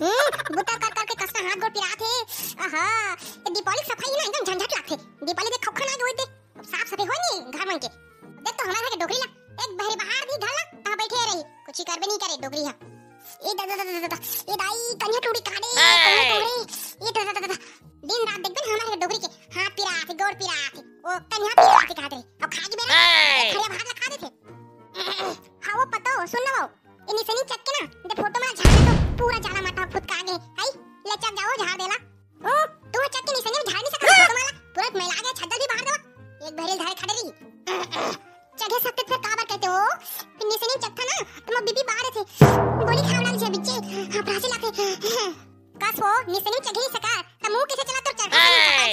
हम्म बुता कर कर के कसना हाथ गोड़ पिरात हे। आहा दीपावली सफ़ाई ना एकदम झंझट लागथे। दीपावली देख खखन गई दे साफ़ सफ़ाई होई नी घर मन के। देख तो हमारे के डोगरी ला। एक बहरे बाहर भी ढला ता बैठे रही। कुछ ही करबे नहीं करे डोगरी हा ए दा दा दा दा ए दाई कन्या टूड़ी काड़े ए दा दा दा दिन रात देखबे हमारे के डोगरी के। हाथ पिरात गोड़ पिरात। ओ कन्या कहत रही। अब खा के बेरा खड़े भात ला खा देथे हाँ वो पता हो सुन ना वो ये निसनी चक के ना। दे फ़ोटो में झाड़ तो पूरा जाला माटा फुट का आगे। हाय ले चक जाओ, झाड़ देला। ओ, तू चक के निसनी में झाड़ नहीं सकता फ़ोटो वाला। पूरा मैला गया छज्जा भी बाहर देवा एक भरेल धारे खड़े रही। चढ़े सकते फिर काबर कहते हो। फिर निसनी चक था ना। तो मैं बीबी बाहर थे। गोली खाव लाग छे बिच्चे हाँ प्राचे लागे कस हो निसनी चढ़ ही सका त मुँह कैसे चला तो? चपा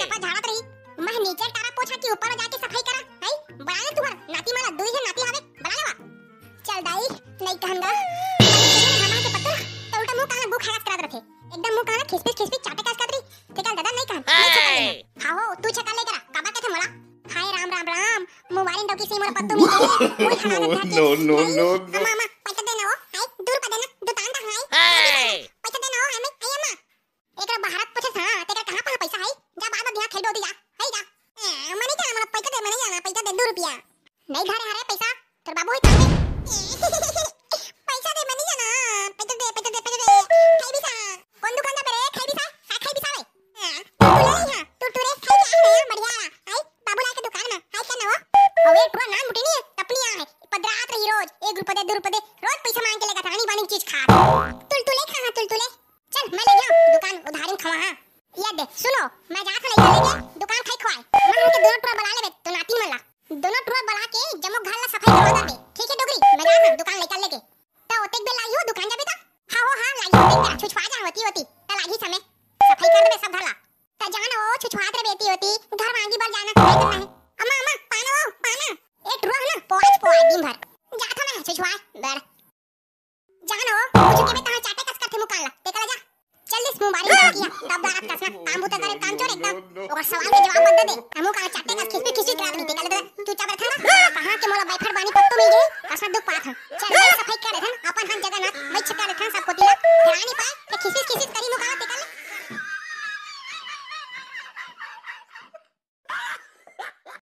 चपा झाड़त रही। मैं नीचे तारा पोछा के ऊपर जाके सफ़ाई दाई नहीं कहंगा हमारे के पत्ता तो उल्टा मुँह काला भूख हरास करा रखे एकदम मुँह काला खिसपिस खिसपिस चाटे कास कतरी ते कल दादा नहीं कहन हाँ हो तू छका ले करा काबा कहते मोला हाय राम राम राम। मोबाइल डोकी से मोला पत्तो मिले हरा No, no, no, no. मामा पैसा देना हो हाय दूर पर देना दुकान दा हाय। पैसा देना हो हमें आया माँ एकरा भारत पूछे हाँ तेरा कहाँ पर पैसा है जा बाद में बिहार खेल दो जा हाय जा। मने जाना पैसा दे मने जाना पैसा दे 2 रुपया। नहीं घरे हरे पैसा। तोर बाबू ही तावे पैसा दे मने जाना पैसा दे पैसा दे पैसा दे खाई भी सा कौन दुकान दा रे खाई भी सा सा खाई भी सा वे तू ले हाँ? में मुटे नहीं टपनिया बेटी घर मांगी बार जाना नहीं करना है। अम्मा अम्मा, पाना ओ पाना। एक टुरा ना, पोच पोच दिन भर। जा था मैं छुछवा बर जानो कुछ के बेटा चाटे कस करते मुकाला। देखला जा। चल इस मुबारक का किया तब बात कसना काम बुता करे, काम चोर एकदम और सवाल के जवाब मत दे दे। हमू का चाटे का खिस पे खिसी करा दी देखला तू चाबर था ना। कहाँ के मोला बैठर बानी पत्तो मिल गए कसना दुख पात चल मैं सफ़ाई करे था अपन हम जगन्नाथ मैं छका रे था सब